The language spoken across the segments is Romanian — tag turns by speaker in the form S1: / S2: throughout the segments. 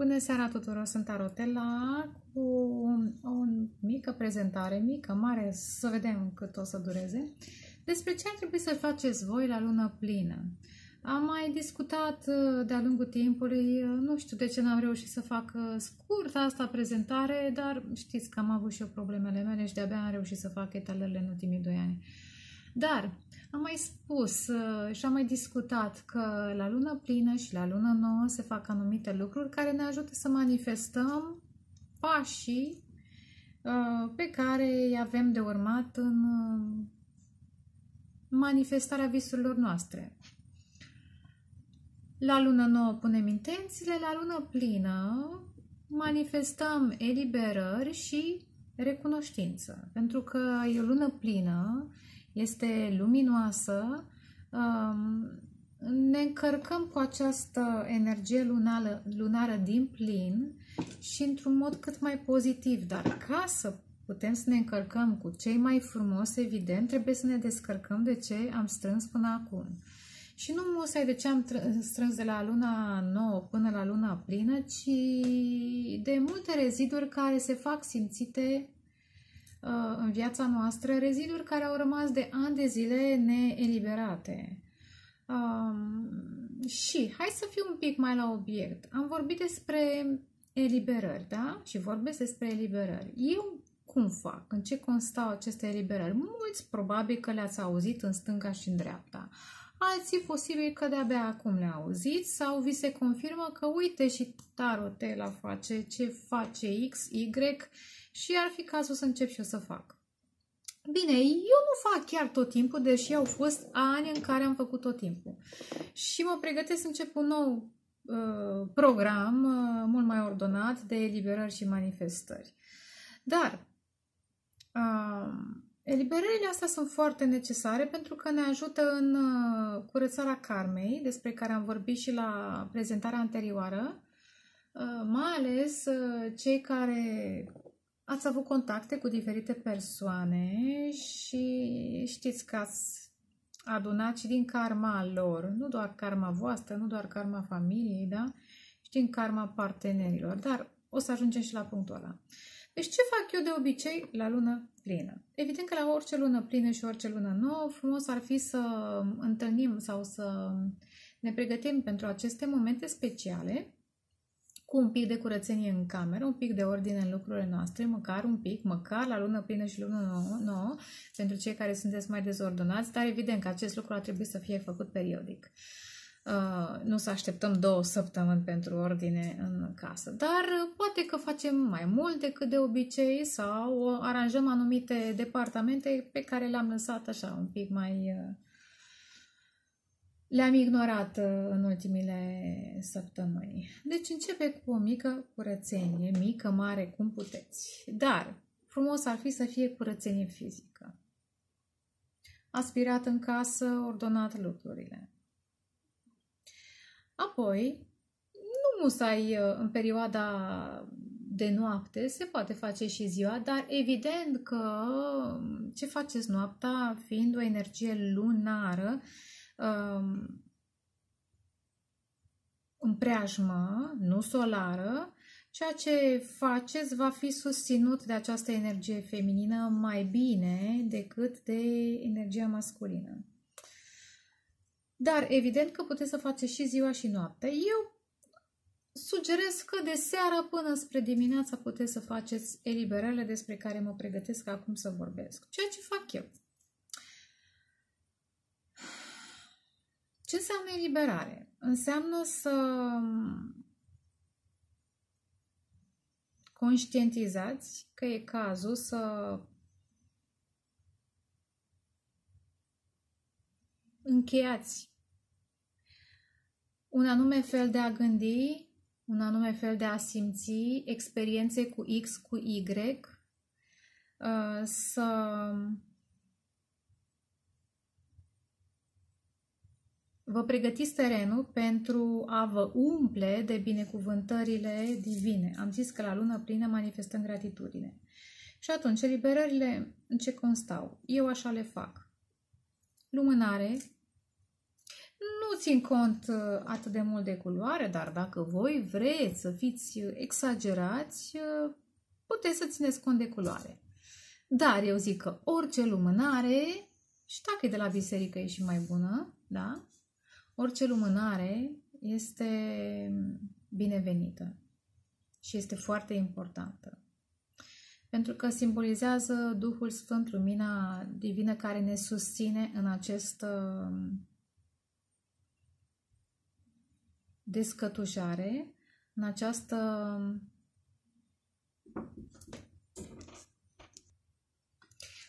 S1: Bună seara tuturor, sunt Arotela cu o mică prezentare, mică, mare, să vedem cât o să dureze, despre ce ar trebui să faceți voi la lună plină. Am mai discutat uh, de-a lungul timpului, uh, nu știu de ce n-am reușit să fac uh, scurt asta prezentare, dar știți că am avut și eu problemele mele și de-abia am reușit să fac etalările în ultimii doi ani. Dar am mai spus uh, și am mai discutat că la lună plină și la lună nouă se fac anumite lucruri care ne ajută să manifestăm pașii uh, pe care îi avem de urmat în uh, manifestarea visurilor noastre. La lună nouă punem intențiile, la lună plină manifestăm eliberări și recunoștință. Pentru că e o lună plină, este luminoasă, um, ne încărcăm cu această energie lunară, lunară din plin și într-un mod cât mai pozitiv. Dar ca să putem să ne încărcăm cu cei mai frumos, evident, trebuie să ne descărcăm de ce am strâns până acum. Și nu musai de ce am strâns de la luna nouă până la luna plină, ci de multe reziduri care se fac simțite Uh, în viața noastră reziduri care au rămas de ani de zile neeliberate. Um, și hai să fiu un pic mai la obiect. Am vorbit despre eliberări, da? Și vorbesc despre eliberări. Eu cum fac? În ce constau aceste eliberări? Mulți probabil că le-ați auzit în stânga și în dreapta. Alții posibil că de-abia acum le auziți sau vi se confirmă că uite și tarotela face ce face X, Y și ar fi cazul să încep și eu să fac. Bine, eu nu fac chiar tot timpul, deși au fost ani în care am făcut tot timpul. Și mă pregătesc să încep un nou uh, program uh, mult mai ordonat de eliberări și manifestări. Dar uh, eliberările astea sunt foarte necesare pentru că ne ajută în uh, curățarea karmei, despre care am vorbit și la prezentarea anterioară, uh, mai ales uh, cei care ați avut contacte cu diferite persoane și știți că ați adunat și din karma lor, nu doar karma voastră, nu doar karma familiei, da? Și din karma partenerilor, dar o să ajungem și la punctul ăla. Deci ce fac eu de obicei la lună plină? Evident că la orice lună plină și orice lună nouă, frumos ar fi să întâlnim sau să ne pregătim pentru aceste momente speciale cu un pic de curățenie în cameră, un pic de ordine în lucrurile noastre, măcar un pic, măcar la lună plină și lună nouă, nouă pentru cei care sunteți mai dezordonați, dar evident că acest lucru ar trebui să fie făcut periodic. Uh, nu să așteptăm două săptămâni pentru ordine în casă, dar poate că facem mai mult decât de obicei sau aranjăm anumite departamente pe care le-am lăsat așa un pic mai uh, le-am ignorat uh, în ultimile săptămâni. Deci începe cu o mică curățenie, mică, mare, cum puteți. Dar frumos ar fi să fie curățenie fizică. Aspirat în casă, ordonat lucrurile. Apoi, nu musai uh, în perioada de noapte, se poate face și ziua, dar evident că um, ce faceți noaptea, fiind o energie lunară, um, în preajmă, nu solară, ceea ce faceți va fi susținut de această energie feminină mai bine decât de energia masculină. Dar evident că puteți să faceți și ziua și noaptea. Eu sugerez că de seară până spre dimineața puteți să faceți eliberările despre care mă pregătesc acum să vorbesc. Ceea ce fac eu. Ce înseamnă eliberare? Înseamnă să conștientizați că e cazul să încheiați un anume fel de a gândi, un anume fel de a simți, experiențe cu X, cu Y, uh, să vă pregătiți terenul pentru a vă umple de binecuvântările divine. Am zis că la lună plină manifestăm gratitudine. Și atunci, eliberările în ce constau? Eu așa le fac. Lumânare. Nu țin cont uh, atât de mult de culoare, dar dacă voi vreți să fiți exagerați, uh, puteți să țineți cont de culoare. Dar eu zic că orice lumânare, și dacă e de la biserică e și mai bună, da? Orice lumânare este binevenită și este foarte importantă. Pentru că simbolizează Duhul Sfânt, lumina divină care ne susține în acest descătușare, în această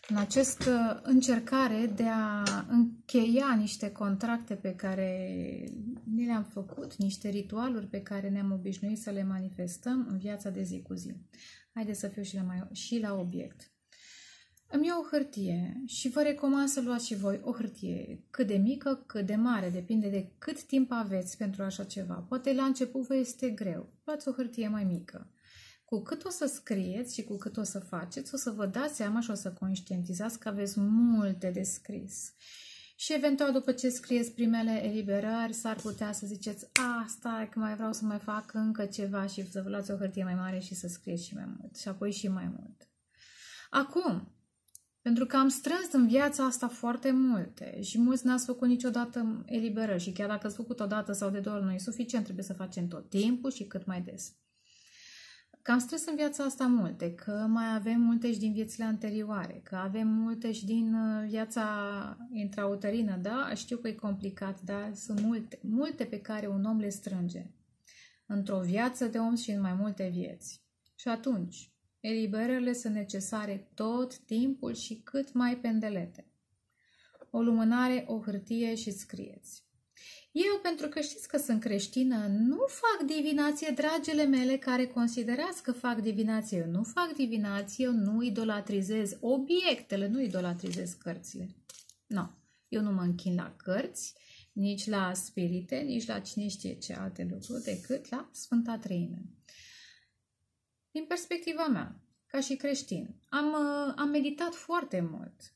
S1: în această încercare de a încheia niște contracte pe care ni le-am făcut, niște ritualuri pe care ne-am obișnuit să le manifestăm în viața de zi cu zi. Haideți să fiu și la, mai, și la obiect. Îmi iau o hârtie și vă recomand să luați și voi o hârtie cât de mică, cât de mare, depinde de cât timp aveți pentru așa ceva. Poate la început vă este greu. Luați o hârtie mai mică. Cu cât o să scrieți și cu cât o să faceți, o să vă dați seama și o să conștientizați că aveți multe de scris. Și eventual după ce scrieți primele eliberări, s-ar putea să ziceți, a, stai că mai vreau să mai fac încă ceva și să vă luați o hârtie mai mare și să scrieți și mai mult. Și apoi și mai mult. Acum, pentru că am strâns în viața asta foarte multe și mulți n-ați făcut niciodată eliberări și chiar dacă ați făcut o dată sau de două ori nu e suficient, trebuie să facem tot timpul și cât mai des că am strâns în viața asta multe, că mai avem multe și din viețile anterioare, că avem multe și din uh, viața intrauterină, da? Știu că e complicat, dar sunt multe, multe pe care un om le strânge într-o viață de om și în mai multe vieți. Și atunci, eliberările sunt necesare tot timpul și cât mai pendelete. O lumânare, o hârtie și scrieți. Eu, pentru că știți că sunt creștină, nu fac divinație, dragele mele, care considerați că fac divinație. Eu nu fac divinație, eu nu idolatrizez obiectele, nu idolatrizez cărțile. Nu. Eu nu mă închin la cărți, nici la spirite, nici la cine știe ce alte lucruri, decât la Sfânta Treime. Din perspectiva mea, ca și creștin, am, uh, am meditat foarte mult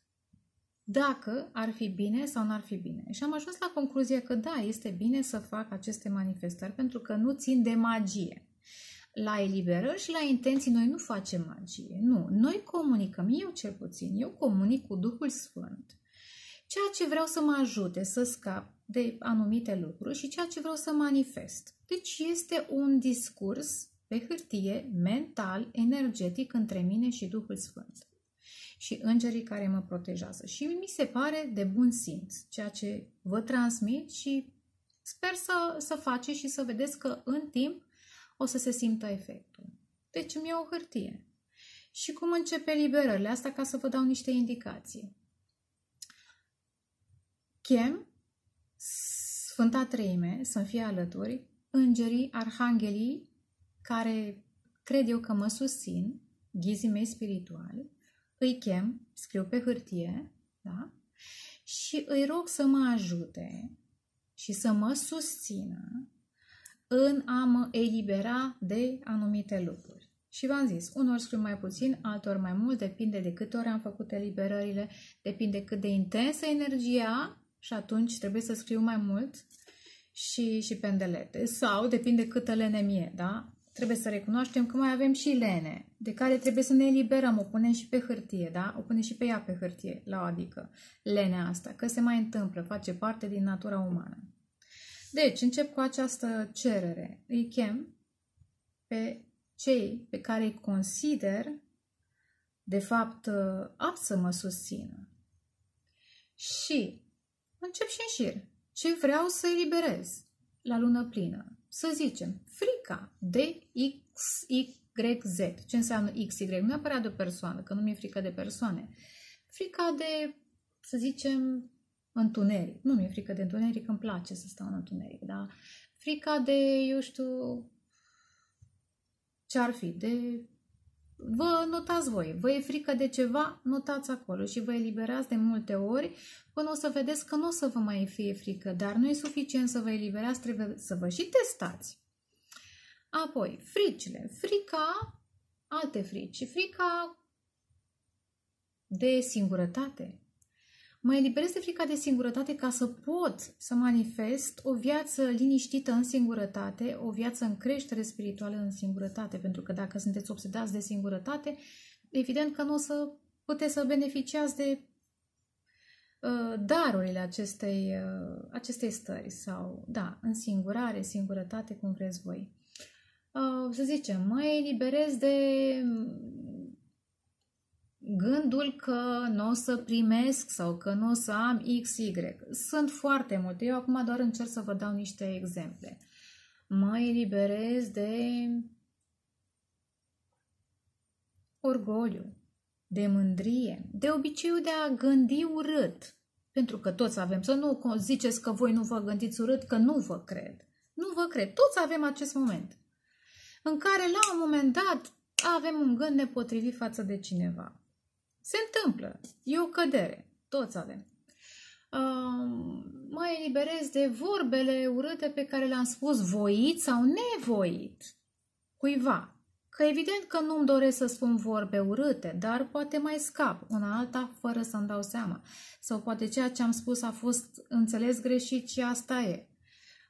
S1: dacă ar fi bine sau n-ar fi bine. Și am ajuns la concluzia că da, este bine să fac aceste manifestări pentru că nu țin de magie. La eliberări și la intenții noi nu facem magie. Nu, noi comunicăm, eu cel puțin, eu comunic cu Duhul Sfânt ceea ce vreau să mă ajute să scap de anumite lucruri și ceea ce vreau să manifest. Deci este un discurs pe hârtie, mental, energetic între mine și Duhul Sfânt și îngerii care mă protejează. Și mi se pare de bun simț ceea ce vă transmit și sper să, să faceți și să vedeți că în timp o să se simtă efectul. Deci îmi iau o hârtie. Și cum începe liberările? Asta ca să vă dau niște indicații. Chem Sfânta Treime să fie alături, îngerii, arhanghelii care cred eu că mă susțin, ghizii mei spirituali, îi chem, scriu pe hârtie, da? Și îi rog să mă ajute și să mă susțină în a mă elibera de anumite lucruri. Și v-am zis, unor scriu mai puțin, altor mai mult, depinde de câte ori am făcut eliberările, depinde cât de intensă energia și atunci trebuie să scriu mai mult și, și pendelete. Sau depinde câtă lene mie, da? Trebuie să recunoaștem că mai avem și lene, de care trebuie să ne eliberăm, o punem și pe hârtie, da? O punem și pe ea pe hârtie, la o adică, lenea asta, că se mai întâmplă, face parte din natura umană. Deci, încep cu această cerere. Îi chem pe cei pe care îi consider, de fapt, apți să mă susțină. Și încep și în șir. Ce vreau să eliberez la lună plină? Să zicem, frica de X, Y, Z. Ce înseamnă X, Y? Nu neapărat de o persoană, că nu mi-e frică de persoane. Frica de, să zicem, întuneric. Nu mi-e frică de întuneric, îmi place să stau în întuneric, da? Frica de, eu știu, ce ar fi, de Vă notați voi, vă e frică de ceva, notați acolo și vă eliberați de multe ori până o să vedeți că nu o să vă mai fie frică, dar nu e suficient să vă eliberați, trebuie să vă și testați. Apoi, fricile. Frica, alte frici. Frica de singurătate. Mă eliberez de frica de singurătate ca să pot să manifest o viață liniștită în singurătate, o viață în creștere spirituală în singurătate, pentru că dacă sunteți obsedați de singurătate, evident că nu o să puteți să beneficiați de uh, darurile acestei, uh, acestei stări sau, da, în singurare, singurătate, cum vreți voi. Uh, să zicem, mă eliberez de gândul că nu o să primesc sau că nu o să am XY. Sunt foarte multe. Eu acum doar încerc să vă dau niște exemple. Mă eliberez de orgoliu, de mândrie, de obiceiul de a gândi urât. Pentru că toți avem, să nu ziceți că voi nu vă gândiți urât, că nu vă cred. Nu vă cred. Toți avem acest moment în care la un moment dat avem un gând nepotrivit față de cineva. Se întâmplă. E o cădere. Toți avem. Uh, mă eliberez de vorbele urâte pe care le-am spus voit sau nevoit cuiva. Că evident că nu-mi doresc să spun vorbe urâte, dar poate mai scap una alta fără să-mi dau seama. Sau poate ceea ce am spus a fost înțeles greșit și asta e.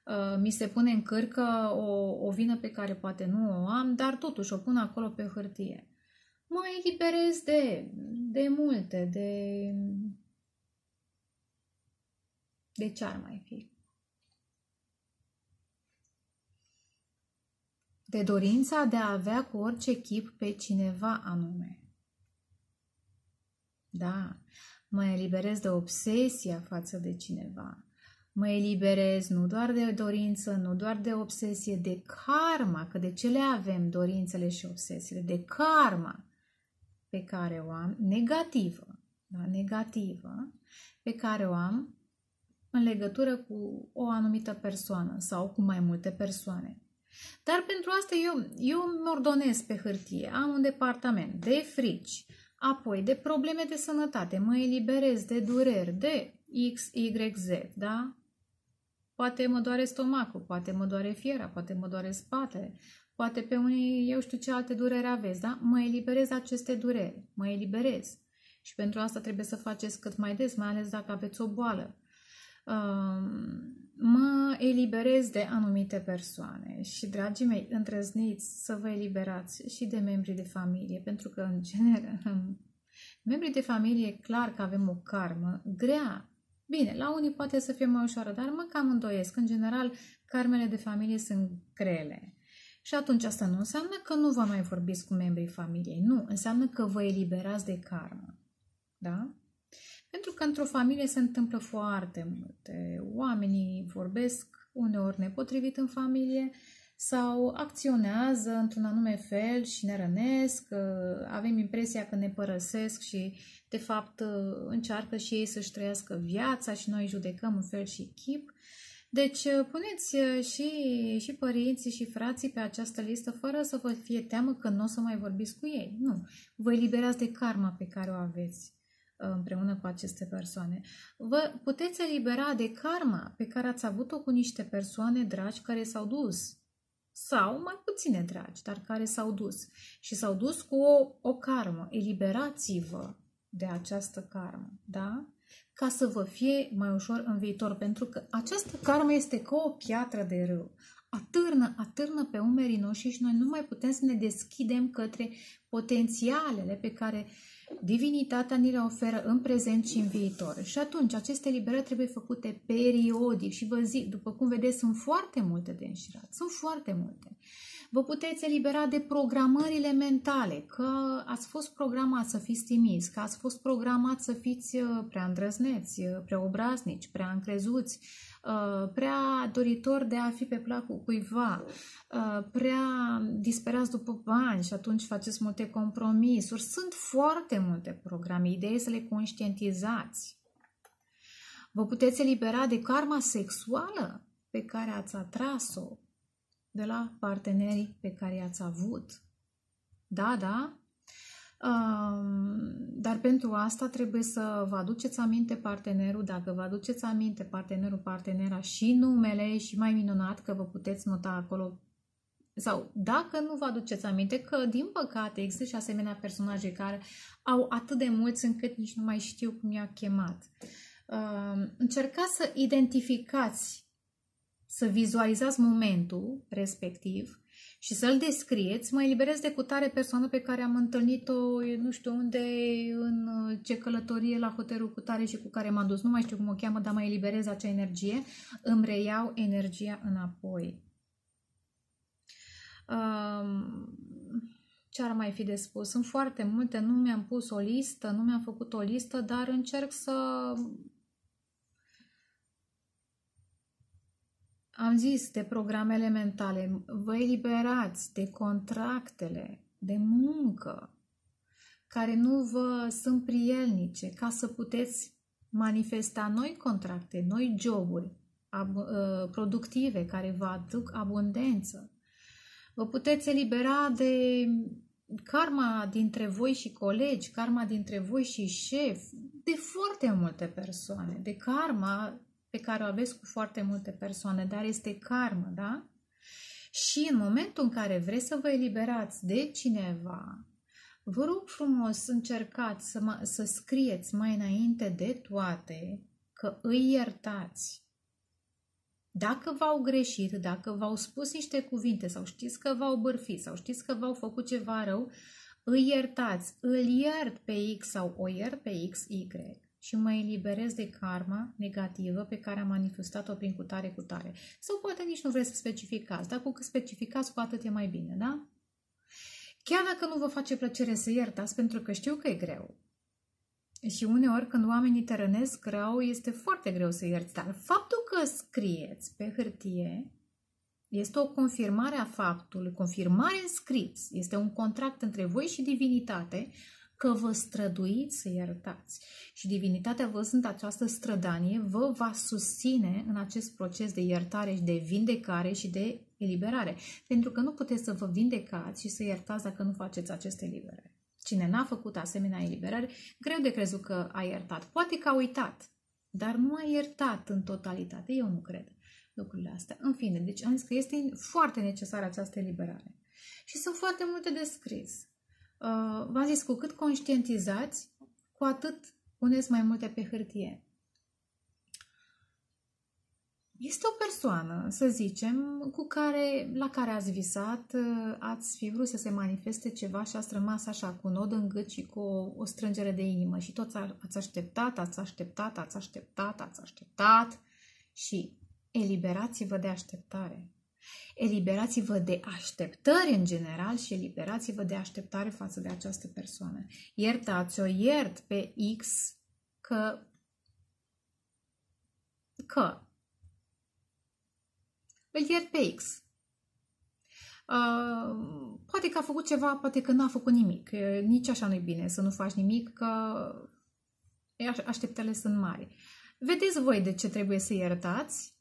S1: Uh, mi se pune în cărcă o, o vină pe care poate nu o am, dar totuși o pun acolo pe hârtie mă eliberez de, de multe, de, de ce ar mai fi? De dorința de a avea cu orice chip pe cineva anume. Da, mă eliberez de obsesia față de cineva. Mă eliberez nu doar de dorință, nu doar de obsesie, de karma, că de ce le avem dorințele și obsesiile? De karma pe care o am, negativă, da? negativă, pe care o am în legătură cu o anumită persoană sau cu mai multe persoane. Dar pentru asta eu, eu îmi ordonez pe hârtie, am un departament de frici, apoi de probleme de sănătate, mă eliberez de dureri, de X, Y, Z, da? Poate mă doare stomacul, poate mă doare fiera, poate mă doare spatele, Poate pe unii, eu știu ce alte dureri aveți, da? Mă eliberez aceste dureri, mă eliberez. Și pentru asta trebuie să faceți cât mai des, mai ales dacă aveți o boală. Mă eliberez de anumite persoane și, dragii mei, întrăzniți să vă eliberați și de membrii de familie, pentru că, în general, membrii de familie, clar că avem o karmă grea. Bine, la unii poate să fie mai ușoară, dar mă cam îndoiesc. În general, karmele de familie sunt grele. Și atunci asta nu înseamnă că nu vă mai vorbiți cu membrii familiei. Nu, înseamnă că vă eliberați de karmă. Da? Pentru că într-o familie se întâmplă foarte multe. Oamenii vorbesc uneori nepotrivit în familie sau acționează într-un anume fel și ne rănesc, avem impresia că ne părăsesc și de fapt încearcă și ei să-și trăiască viața și noi judecăm în fel și chip. Deci uh, puneți uh, și, și părinții și frații pe această listă fără să vă fie teamă că nu o să mai vorbiți cu ei. Nu. Vă eliberați de karma pe care o aveți uh, împreună cu aceste persoane. Vă puteți elibera de karma pe care ați avut-o cu niște persoane dragi care s-au dus. Sau mai puține dragi, dar care s-au dus. Și s-au dus cu o, o karmă. Eliberați-vă de această karmă. Da? Ca să vă fie mai ușor în viitor, pentru că această karmă este ca o piatră de râu. Atârnă, atârnă pe umerii noștri și noi nu mai putem să ne deschidem către potențialele pe care divinitatea ni le oferă în prezent și în viitor. Și atunci, aceste liberări trebuie făcute periodic și vă zic, după cum vedeți, sunt foarte multe de înșirat. Sunt foarte multe. Vă puteți elibera de programările mentale, că ați fost programați să fiți timizi, că ați fost programați să fiți uh, prea îndrăzneți, uh, prea obraznici, prea încrezuți, uh, prea doritori de a fi pe placul cuiva, prea disperați după bani și atunci faceți multe compromisuri. Sunt foarte multe programe. Ideea e să le conștientizați. Vă puteți elibera de karma sexuală pe care ați atras-o de la partenerii pe care i-ați avut. Da, da? dar pentru asta trebuie să vă aduceți aminte partenerul, dacă vă aduceți aminte partenerul, partenera și numele și mai minunat că vă puteți nota acolo sau dacă nu vă aduceți aminte că, din păcate, există și asemenea personaje care au atât de mulți încât nici nu mai știu cum i-a chemat. Uh, încercați să identificați, să vizualizați momentul respectiv și să-l descrieți, mă eliberez de cutare persoană pe care am întâlnit-o, nu știu unde, în ce călătorie la hotelul cu tare și cu care m-am dus. Nu mai știu cum o cheamă, dar mă eliberez acea energie, îmi reiau energia înapoi. Um, ce ar mai fi de spus? Sunt foarte multe, nu mi-am pus o listă, nu mi-am făcut o listă, dar încerc să Am zis de programele mentale, vă eliberați de contractele de muncă care nu vă sunt prielnice ca să puteți manifesta noi contracte, noi joburi ab, uh, productive care vă aduc abundență. Vă puteți elibera de karma dintre voi și colegi, karma dintre voi și șef, de foarte multe persoane, de karma pe care o aveți cu foarte multe persoane, dar este karmă, da? Și în momentul în care vreți să vă eliberați de cineva, vă rog frumos încercați să, să scrieți mai înainte de toate că îi iertați. Dacă v-au greșit, dacă v-au spus niște cuvinte sau știți că v-au bărfit sau știți că v-au făcut ceva rău, îi iertați, îl iert pe X sau o iert pe X, Y și mă eliberez de karma negativă pe care am manifestat-o prin cutare cutare. Sau poate nici nu vreți să specificați, dar cu cât specificați, cu atât e mai bine, da? Chiar dacă nu vă face plăcere să iertați, pentru că știu că e greu. Și uneori când oamenii te rănesc rău, este foarte greu să ierți, dar faptul că scrieți pe hârtie este o confirmare a faptului, confirmare în scris, este un contract între voi și divinitate, că vă străduiți să iertați. Și divinitatea, văzând această strădanie, vă va susține în acest proces de iertare și de vindecare și de eliberare. Pentru că nu puteți să vă vindecați și să iertați dacă nu faceți aceste eliberări. Cine n-a făcut asemenea eliberări, greu de crezut că a iertat. Poate că a uitat, dar nu a iertat în totalitate. Eu nu cred lucrurile astea. În fine, deci am zis că este foarte necesară această eliberare. Și sunt foarte multe de scris. Uh, v-am zis, cu cât conștientizați, cu atât puneți mai multe pe hârtie. Este o persoană, să zicem, cu care, la care ați visat, uh, ați fi vrut să se manifeste ceva și ați rămas așa cu un nod în gât și cu o, o strângere de inimă și toți ați așteptat, ați așteptat, ați așteptat, ați așteptat și eliberați-vă de așteptare. Eliberați-vă de așteptări în general și eliberați-vă de așteptare față de această persoană. Iertați-o, iert pe X că că îl iert pe X. Uh, poate că a făcut ceva, poate că n-a făcut nimic. Nici așa nu-i bine să nu faci nimic, că așteptările sunt mari. Vedeți voi de ce trebuie să iertați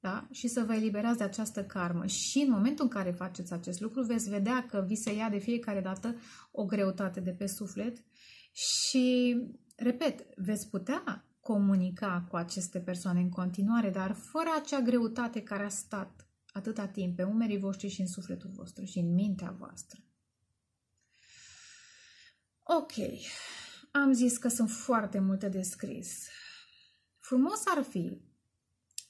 S1: da? și să vă eliberați de această karmă. Și în momentul în care faceți acest lucru, veți vedea că vi se ia de fiecare dată o greutate de pe suflet și, repet, veți putea comunica cu aceste persoane în continuare, dar fără acea greutate care a stat atâta timp pe umerii voștri și în sufletul vostru și în mintea voastră. Ok, am zis că sunt foarte multe de scris. Frumos ar fi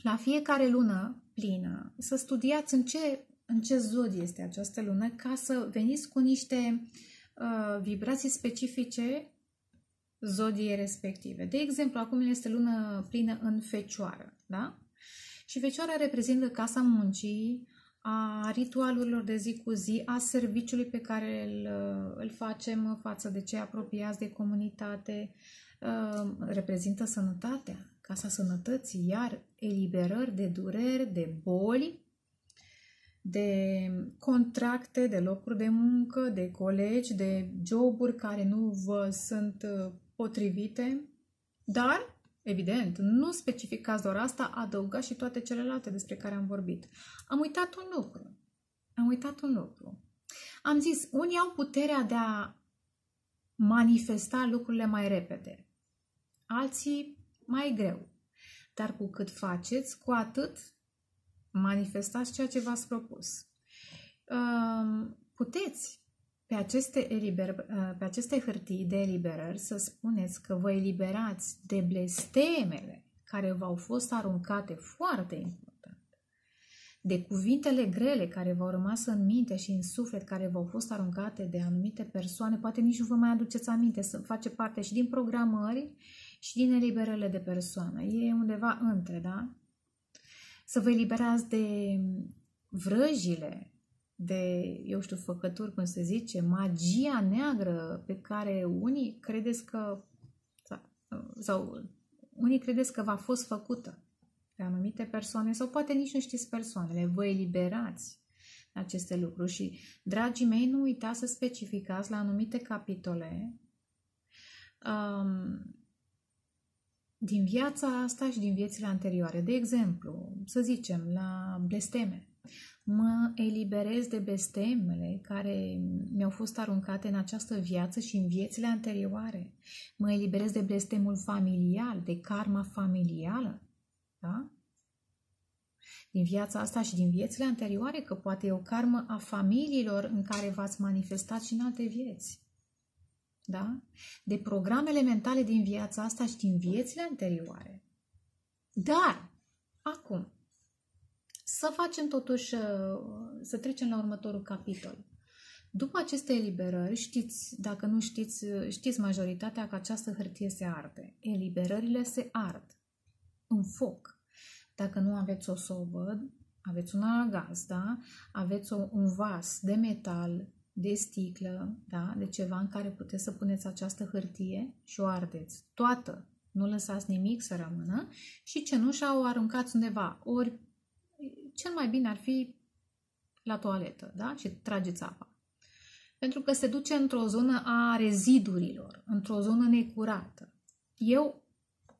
S1: la fiecare lună plină să studiați în ce, în ce zodie este această lună ca să veniți cu niște uh, vibrații specifice zodiei respective. De exemplu, acum este lună plină în fecioară, da? Și fecioara reprezintă casa muncii, a ritualurilor de zi cu zi, a serviciului pe care îl, îl facem față de cei apropiați de comunitate, uh, reprezintă sănătatea, Casa Sănătății, iar eliberări de dureri, de boli, de contracte, de locuri de muncă, de colegi, de joburi care nu vă sunt uh, potrivite, dar, evident, nu specificați doar asta, adăugați și toate celelalte despre care am vorbit. Am uitat un lucru. Am uitat un lucru. Am zis, unii au puterea de a manifesta lucrurile mai repede. Alții mai greu. Dar cu cât faceți, cu atât manifestați ceea ce v-ați propus. um, puteți pe aceste, eliber, uh, pe aceste hârtii de eliberări să spuneți că vă eliberați de blestemele care v-au fost aruncate foarte important, de cuvintele grele care v-au rămas în minte și în suflet, care v-au fost aruncate de anumite persoane, poate nici nu vă mai aduceți aminte, să face parte și din programări și din eliberările de persoană. E undeva între, da? Să vă eliberați de vrăjile, de, eu știu, făcături, cum se zice, magia neagră pe care unii credeți că sau, sau unii credeți că v-a fost făcută de anumite persoane sau poate nici nu știți persoanele, vă eliberați aceste lucruri și, dragii mei, nu uitați să specificați la anumite capitole um, din viața asta și din viețile anterioare. De exemplu, să zicem, la blesteme. Mă eliberez de bestemele care mi-au fost aruncate în această viață și în viețile anterioare. Mă eliberez de blestemul familial, de karma familială. Da? Din viața asta și din viețile anterioare, că poate e o karmă a familiilor în care v-ați manifestat și în alte vieți. Da? De programele mentale din viața asta și din viețile anterioare. Dar, acum, să facem totuși, uh, să trecem la următorul capitol. După aceste eliberări, știți, dacă nu știți, uh, știți majoritatea că această hârtie se arde. Eliberările se ard în foc. Dacă nu aveți o sobă, aveți un gaz, da? Aveți o, un vas de metal, de sticlă, da? De ceva în care puteți să puneți această hârtie și o ardeți toată. Nu lăsați nimic să rămână și cenușa o aruncați undeva, ori cel mai bine ar fi la toaletă, da? Și trageți apa. Pentru că se duce într-o zonă a rezidurilor, într-o zonă necurată. Eu,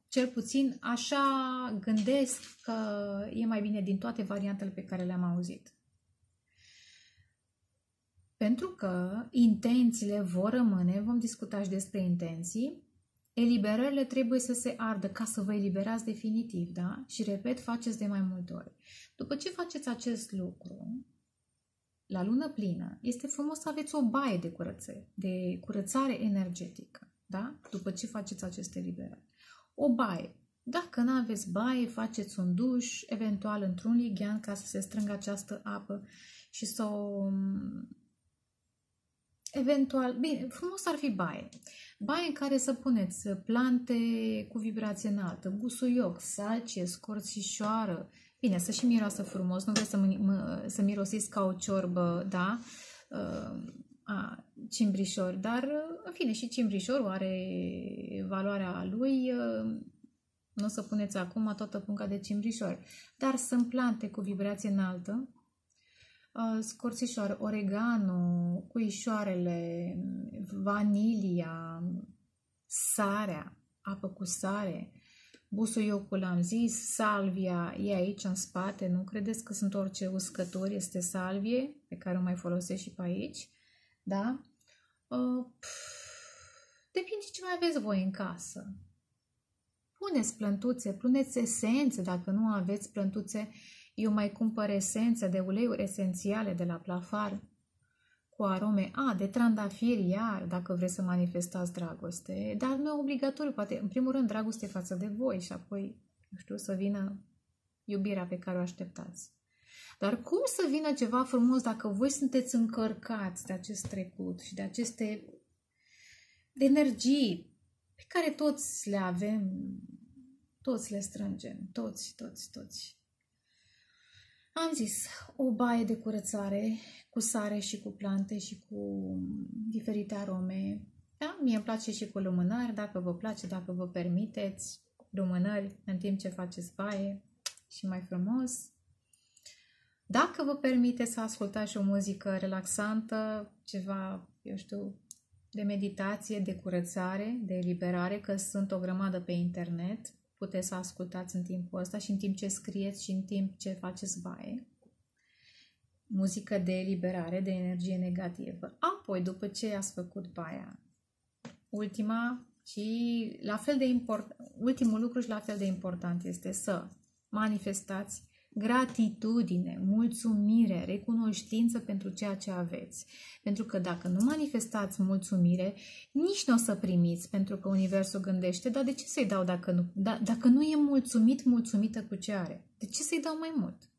S1: cel puțin, așa gândesc că e mai bine din toate variantele pe care le-am auzit. Pentru că intențiile vor rămâne, vom discuta și despre intenții, Eliberările trebuie să se ardă ca să vă eliberați definitiv, da? Și repet, faceți de mai multe ori. După ce faceți acest lucru, la lună plină, este frumos să aveți o baie de curățare, de curățare energetică, da? După ce faceți aceste eliberări. O baie. Dacă nu aveți baie, faceți un duș, eventual într-un lighean ca să se strângă această apă și să o Eventual, bine, frumos ar fi baie. Baie în care să puneți plante cu vibrație înaltă, busuioc, salcie, scorțișoară. Bine, să și miroasă frumos, nu vreți să, mă, să mirosiți ca o ciorbă, da? Uh, a, cimbrișor, dar, în fine, și cimbrișorul are valoarea lui, uh, nu o să puneți acum toată punga de cimbrișor, dar sunt plante cu vibrație înaltă, Uh, scorțișoare, oregano, cuișoarele, vanilia, sarea, apă cu sare, busuiocul am zis, salvia e aici în spate, nu credeți că sunt orice uscători, este salvie, pe care o mai folosesc și pe aici, da? Uh, depinde ce mai aveți voi în casă. Puneți plântuțe, puneți esențe, dacă nu aveți plântuțe, eu mai cumpăr esențe de uleiuri esențiale de la plafar cu arome, a, de trandafiri iar, dacă vreți să manifestați dragoste, dar nu e obligatoriu, poate, în primul rând, dragoste față de voi și apoi, nu știu, să vină iubirea pe care o așteptați. Dar cum să vină ceva frumos dacă voi sunteți încărcați de acest trecut și de aceste de energii pe care toți le avem, toți le strângem, toți, toți, toți. Am zis, o baie de curățare cu sare și cu plante și cu diferite arome. Da, mie îmi place și cu lumânări, dacă vă place, dacă vă permiteți, lumânări în timp ce faceți baie și mai frumos. Dacă vă permite să ascultați o muzică relaxantă, ceva, eu știu, de meditație, de curățare, de eliberare, că sunt o grămadă pe internet, puteți să ascultați în timpul ăsta și în timp ce scrieți și în timp ce faceți baie. Muzică de eliberare, de energie negativă. Apoi, după ce ați făcut baia, ultima și la fel de important, ultimul lucru și la fel de important este să manifestați gratitudine, mulțumire, recunoștință pentru ceea ce aveți. Pentru că dacă nu manifestați mulțumire, nici nu o să primiți, pentru că Universul gândește, dar de ce să-i dau dacă nu, da, dacă nu e mulțumit, mulțumită cu ce are? De ce să-i dau mai mult?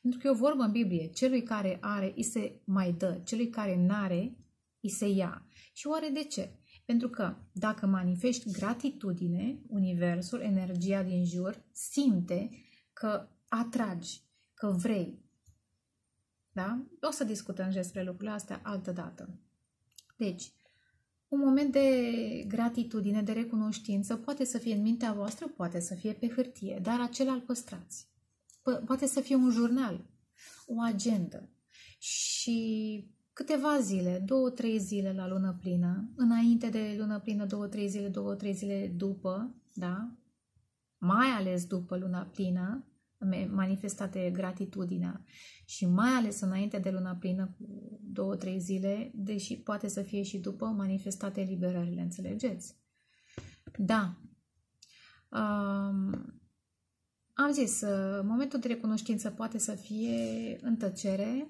S1: Pentru că e o vorbă în Biblie, celui care are, îi se mai dă, celui care n-are, îi se ia. Și oare de ce? Pentru că dacă manifesti gratitudine, Universul, energia din jur, simte că atragi, că vrei. Da? O să discutăm despre lucrurile astea altă dată. Deci, un moment de gratitudine, de recunoștință, poate să fie în mintea voastră, poate să fie pe hârtie, dar acela îl păstrați. poate să fie un jurnal, o agendă. Și câteva zile, două, trei zile la lună plină, înainte de lună plină, două, trei zile, două, trei zile după, da? Mai ales după luna plină, manifestate gratitudinea și mai ales înainte de luna plină cu două, trei zile, deși poate să fie și după manifestate eliberările, înțelegeți? Da. Um, am zis, uh, momentul de recunoștință poate să fie în tăcere,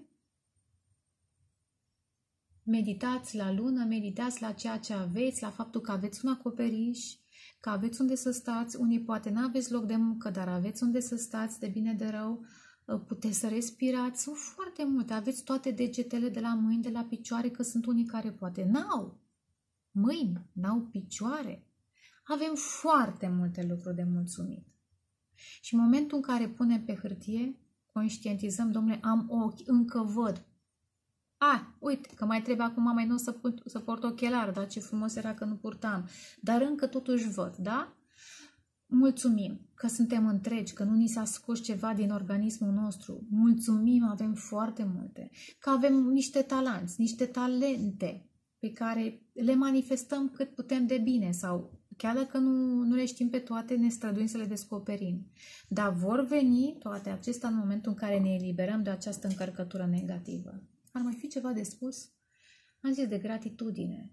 S1: meditați la lună, meditați la ceea ce aveți, la faptul că aveți un acoperiș, că aveți unde să stați, unii poate nu aveți loc de muncă, dar aveți unde să stați de bine de rău, ă, puteți să respirați, sunt foarte multe, aveți toate degetele de la mâini, de la picioare, că sunt unii care poate n-au mâini, n-au picioare. Avem foarte multe lucruri de mulțumit. Și în momentul în care punem pe hârtie, conștientizăm, domnule, am ochi, încă văd, a, uite, că mai trebuie acum mai nou să, put, să port ochelari, dar ce frumos era că nu purtam. Dar încă totuși văd, da? Mulțumim că suntem întregi, că nu ni s-a scos ceva din organismul nostru. Mulțumim, avem foarte multe. Că avem niște talanți, niște talente pe care le manifestăm cât putem de bine sau chiar dacă nu, nu le știm pe toate, ne străduim să le descoperim. Dar vor veni toate acestea în momentul în care ne eliberăm de această încărcătură negativă. Ar mai fi ceva de spus? Am zis de gratitudine.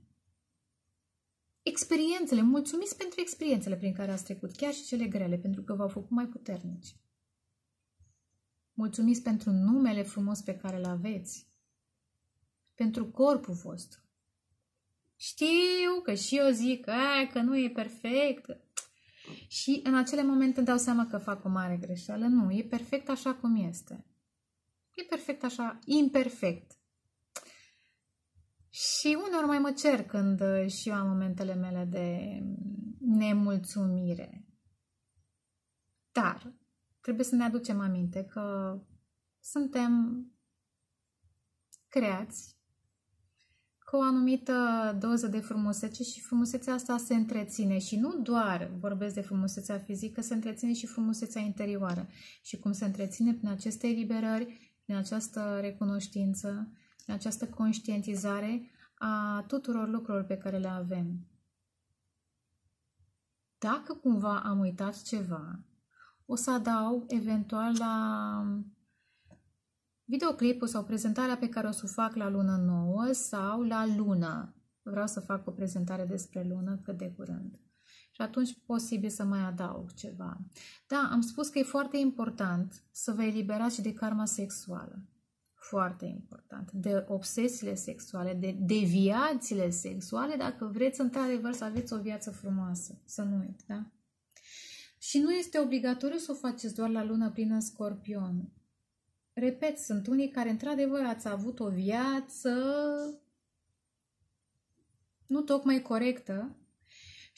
S1: Experiențele, mulțumiți pentru experiențele prin care ați trecut, chiar și cele grele, pentru că v-au făcut mai puternici. Mulțumiți pentru numele frumos pe care îl aveți, pentru corpul vostru. Știu că și eu zic că, că nu e perfect. Și în acele momente îmi dau seama că fac o mare greșeală. Nu, e perfect așa cum este. E perfect așa, imperfect. Și uneori mai mă cer când uh, și eu am momentele mele de nemulțumire. Dar trebuie să ne aducem aminte că suntem creați cu o anumită doză de frumusețe și frumusețea asta se întreține și nu doar vorbesc de frumusețea fizică, se întreține și frumusețea interioară. Și cum se întreține prin aceste eliberări, prin această recunoștință, prin această conștientizare a tuturor lucrurilor pe care le avem. Dacă cumva am uitat ceva, o să adaug eventual la videoclipul sau prezentarea pe care o să o fac la lună nouă sau la lună. Vreau să fac o prezentare despre lună cât de curând și atunci posibil să mai adaug ceva. Da, am spus că e foarte important să vă eliberați și de karma sexuală. Foarte important. De obsesiile sexuale, de deviațiile sexuale, dacă vreți într-adevăr să aveți o viață frumoasă. Să nu uit, da? Și nu este obligatoriu să o faceți doar la lună plină scorpion. Repet, sunt unii care într-adevăr ați avut o viață nu tocmai corectă,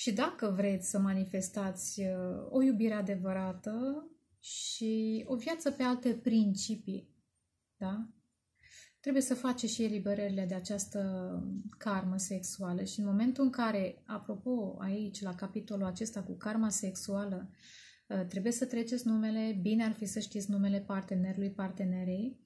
S1: și dacă vreți să manifestați uh, o iubire adevărată și o viață pe alte principii, da? Trebuie să faceți și eliberările de această karmă sexuală și în momentul în care, apropo, aici, la capitolul acesta cu karma sexuală, uh, trebuie să treceți numele, bine ar fi să știți numele partenerului, partenerei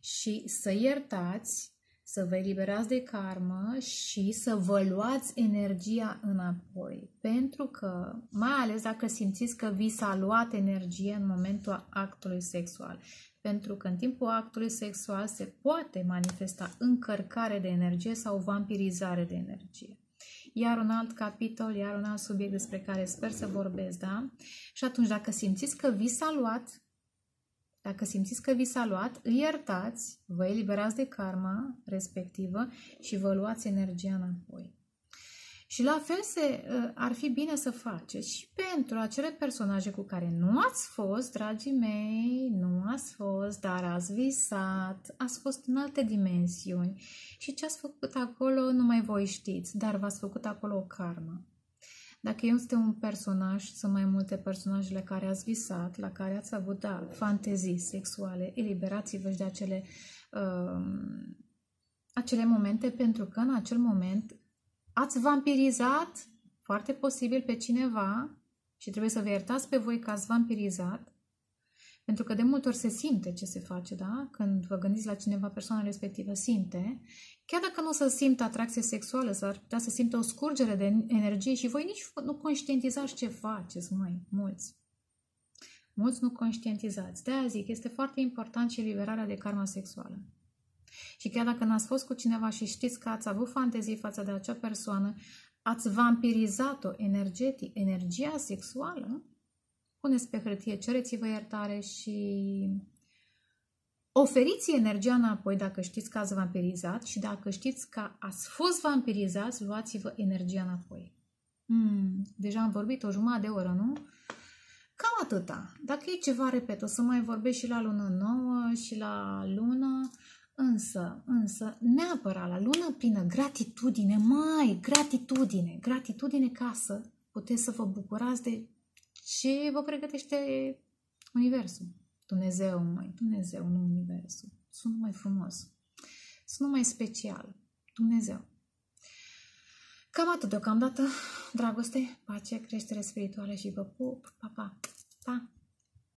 S1: și să iertați să vă eliberați de karmă și să vă luați energia înapoi. Pentru că, mai ales dacă simțiți că vi s-a luat energie în momentul actului sexual. Pentru că în timpul actului sexual se poate manifesta încărcare de energie sau vampirizare de energie. Iar un alt capitol, iar un alt subiect despre care sper să vorbesc, da? Și atunci, dacă simțiți că vi s-a luat Dacă simțiți că vi s-a luat, îl iertați, vă eliberați de karma respectivă și vă luați energia înapoi. Și la fel se, ă, ar fi bine să faceți și pentru acele personaje cu care nu ați fost, dragii mei, nu ați fost, dar ați visat, ați fost în alte dimensiuni și ce ați făcut acolo nu mai voi știți, dar v-ați făcut acolo o karmă. Dacă este un personaj, sunt mai multe personajele care ați visat, la care ați avut, da, fantezii sexuale, eliberați-vă de acele, uh, acele momente, pentru că în acel moment ați vampirizat foarte posibil pe cineva și trebuie să vă iertați pe voi că ați vampirizat, pentru că de multe ori se simte ce se face, da? Când vă gândiți la cineva, persoana respectivă simte. Chiar dacă nu o să simtă atracție sexuală, s-ar putea să simtă o scurgere de energie și voi nici nu conștientizați ce faceți, mai mulți. Mulți nu conștientizați. De-aia zic, este foarte important și liberarea de karma sexuală. Și chiar dacă n-ați fost cu cineva și știți că ați avut fantezii față de acea persoană, ați vampirizat-o energetic, energia sexuală, puneți pe hârtie, cereți-vă iertare și oferiți energia înapoi dacă știți că ați vampirizat și dacă știți că ați fost vampirizați, luați-vă energia înapoi. Hmm, deja am vorbit o jumătate de oră, nu? Cam atâta. Dacă e ceva, repet, o să mai vorbesc și la lună nouă și la lună. Însă, însă, neapărat la lună plină, gratitudine, mai, gratitudine, gratitudine ca să puteți să vă bucurați de ce vă pregătește Universul. Dumnezeu, mai, Dumnezeu, nu Universul. Sunt mai frumos. Sunt mai special. Dumnezeu. Cam atât deocamdată. Dragoste, pace, creștere spirituală și vă pup. Pa, pa, pa!